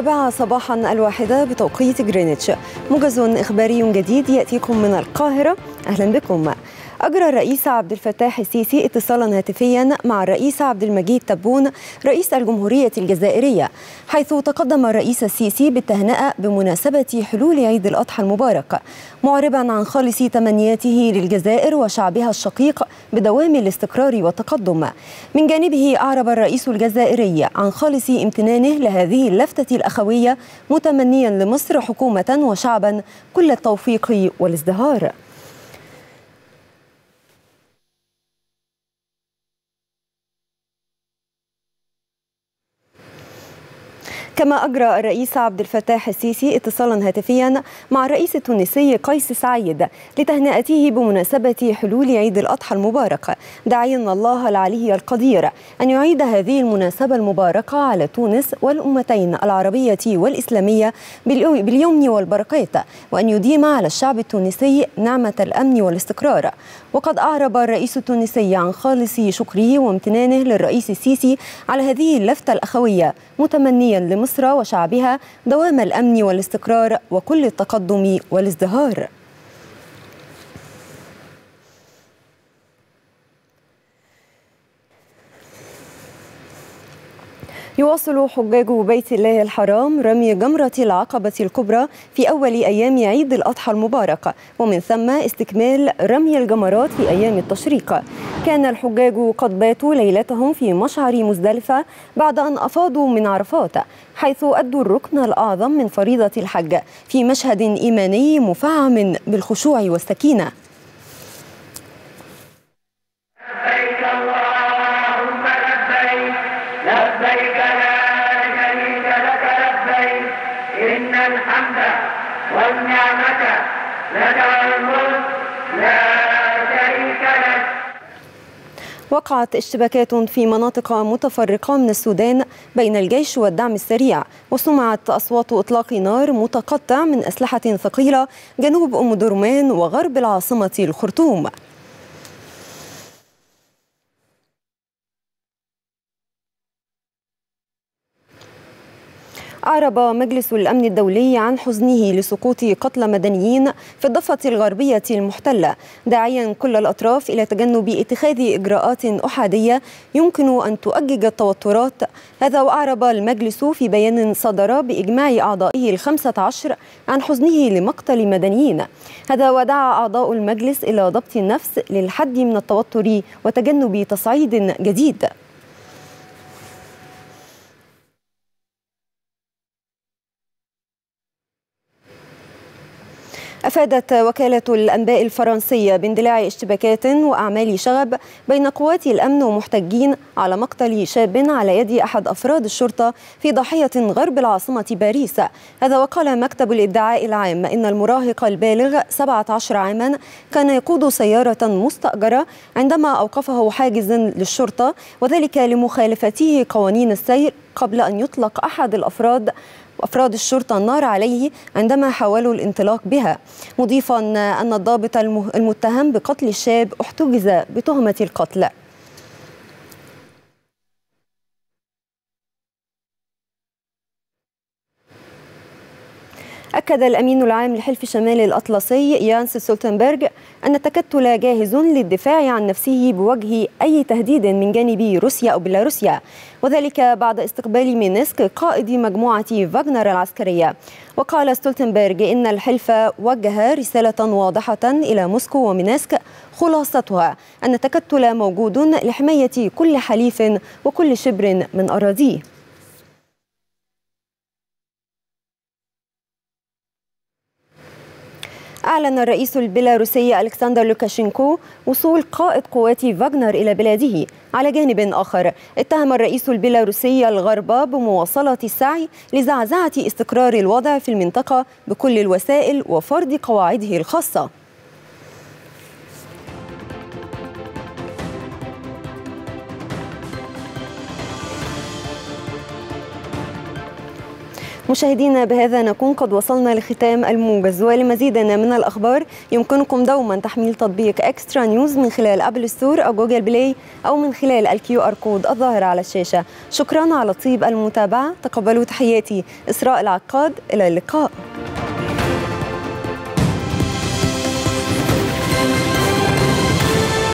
الرابعة صباحا الواحدة بتوقيت جرينتش موجز إخباري جديد يأتيكم من القاهرة. أهلا بكم. أجرى الرئيس عبد الفتاح السيسي اتصالا هاتفيا مع الرئيس عبد المجيد تبون رئيس الجمهورية الجزائرية حيث تقدم الرئيس السيسي بالتهنئة بمناسبة حلول عيد الأضحى المبارك معربا عن خالص تمنياته للجزائر وشعبها الشقيق بدوام الاستقرار والتقدم. من جانبه أعرب الرئيس الجزائري عن خالص امتنانه لهذه اللفتة الأخوية متمنيا لمصر حكومة وشعبا كل التوفيق والازدهار. كما أجرى الرئيس عبد الفتاح السيسي اتصالا هاتفيا مع الرئيس التونسي قيس سعيد لتهنئته بمناسبة حلول عيد الأضحى المبارك داعيا الله العلي القدير أن يعيد هذه المناسبة المباركة على تونس والأمتين العربية والإسلامية باليمن والبركات وأن يديم على الشعب التونسي نعمة الأمن والاستقرار. وقد أعرب الرئيس التونسي عن خالص شكره وامتنانه للرئيس السيسي على هذه اللفتة الأخوية متمنيا لمصر وشعبها دوام الأمن والاستقرار وكل التقدم والازدهار. يواصل حجاج بيت الله الحرام رمي جمرة العقبة الكبرى في أول أيام عيد الأضحى المبارك ومن ثم استكمال رمي الجمرات في أيام التشريق. كان الحجاج قد باتوا ليلتهم في مشعر مزدلفة بعد أن أفاضوا من عرفات حيث أدوا الركن الأعظم من فريضة الحج في مشهد إيماني مفعم بالخشوع والسكينة. إن الحمد والنعمة لك والملك لا شريك لك وقعت اشتباكات في مناطق متفرقة من السودان بين الجيش والدعم السريع وسمعت أصوات إطلاق نار متقطع من أسلحة ثقيلة جنوب أم درمان وغرب العاصمة الخرطوم. أعرب مجلس الأمن الدولي عن حزنه لسقوط قتلى مدنيين في الضفة الغربية المحتلة داعيا كل الأطراف إلى تجنب اتخاذ إجراءات أحادية يمكن أن تؤجج التوترات. هذا وأعرب المجلس في بيان صدر بإجماع أعضائه الخمسة عشر عن حزنه لمقتل مدنيين. هذا ودعا أعضاء المجلس إلى ضبط النفس للحد من التوتر وتجنب تصعيد جديد. أفادت وكالة الأنباء الفرنسية باندلاع اشتباكات وأعمال شغب بين قوات الأمن ومحتجين على مقتل شاب على يد أحد أفراد الشرطة في ضاحية غرب العاصمة باريس. هذا وقال مكتب الإدعاء العام إن المراهق البالغ 17 عاما كان يقود سيارة مستأجرة عندما أوقفه حاجز للشرطة وذلك لمخالفته قوانين السير قبل أن يطلق أحد الأفراد وأفراد الشرطة النار عليه عندما حاولوا الانطلاق بها مضيفا أن الضابط المتهم بقتل الشاب احتجز بتهمة القتل. أكد الأمين العام لحلف شمال الأطلسي يانس سولتنبرغ أن التكتل جاهز للدفاع عن نفسه بوجه أي تهديد من جانب روسيا أو بيلاروسيا. وذلك بعد استقبال مينسك قائد مجموعة فاغنر العسكرية. وقال ستولتنبرغ إن الحلف وجه رسالة واضحة إلى موسكو ومينسك خلاصتها أن التكتل موجود لحماية كل حليف وكل شبر من أراضيه. أعلن الرئيس البيلاروسي ألكسندر لوكاشينكو وصول قائد قوات فاغنر إلى بلاده. على جانب آخر اتهم الرئيس البيلاروسي الغرب بمواصلة السعي لزعزعة استقرار الوضع في المنطقة بكل الوسائل وفرض قواعده الخاصة. مشاهدينا بهذا نكون قد وصلنا لختام الموجز. ولمزيد من الأخبار يمكنكم دوما تحميل تطبيق إكسترا نيوز من خلال App Store أو Google Play أو من خلال ال QR code الظاهر على الشاشة. شكرا على طيب المتابعة. تقبلوا تحياتي. إسراء العقاد. إلى اللقاء.